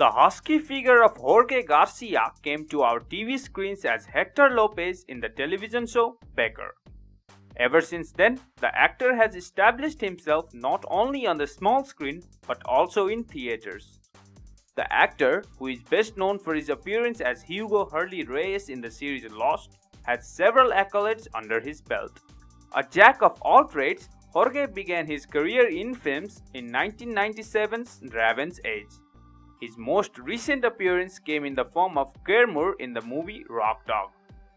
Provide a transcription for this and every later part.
The husky figure of Jorge Garcia came to our TV screens as Hector Lopez in the television show Becker. Ever since then, the actor has established himself not only on the small screen but also in theaters. The actor, who is best known for his appearance as Hugo Hurley Reyes in the series Lost, has several accolades under his belt. A jack of all trades, Jorge began his career in films in 1997's Raven's Edge. His most recent appearance came in the form of Germur in the movie Rock Dog.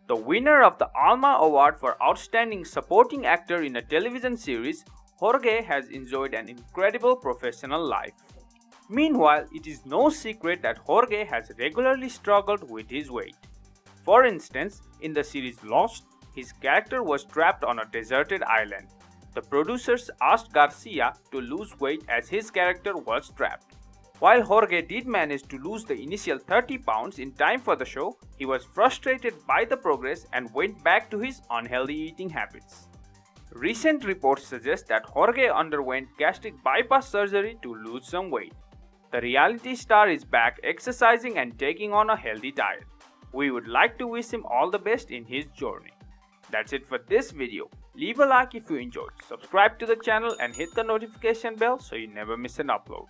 The winner of the Alma Award for Outstanding Supporting Actor in a Television Series, Jorge has enjoyed an incredible professional life. Meanwhile, it is no secret that Jorge has regularly struggled with his weight. For instance, in the series Lost, his character was trapped on a deserted island. The producers asked Garcia to lose weight as his character was trapped. While Jorge did manage to lose the initial 30 pounds in time for the show, he was frustrated by the progress and went back to his unhealthy eating habits. Recent reports suggest that Jorge underwent gastric bypass surgery to lose some weight. The reality star is back exercising and taking on a healthy diet. We would like to wish him all the best in his journey. That's it for this video. Leave a like if you enjoyed, subscribe to the channel and hit the notification bell so you never miss an upload.